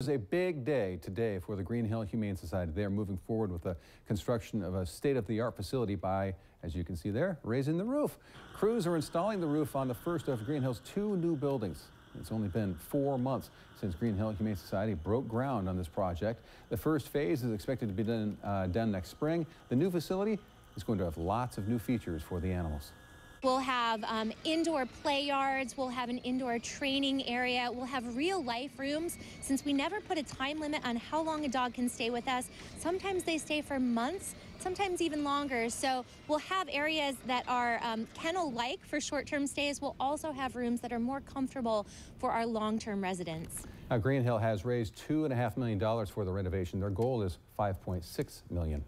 It's a big day today for the Greenhill Humane Society. They are moving forward with the construction of a state-of-the-art facility by, as you can see there, raising the roof. Crews are installing the roof on the first of Greenhill's two new buildings. It's only been four months since Greenhill Humane Society broke ground on this project. The first phase is expected to be done, uh, done next spring. The new facility is going to have lots of new features for the animals. We'll have um, indoor play yards. We'll have an indoor training area. We'll have real life rooms. Since we never put a time limit on how long a dog can stay with us, sometimes they stay for months, sometimes even longer. So we'll have areas that are um, kennel like for short term stays. We'll also have rooms that are more comfortable for our long term residents. Now, Greenhill has raised $2.5 million for the renovation. Their goal is $5.6 million.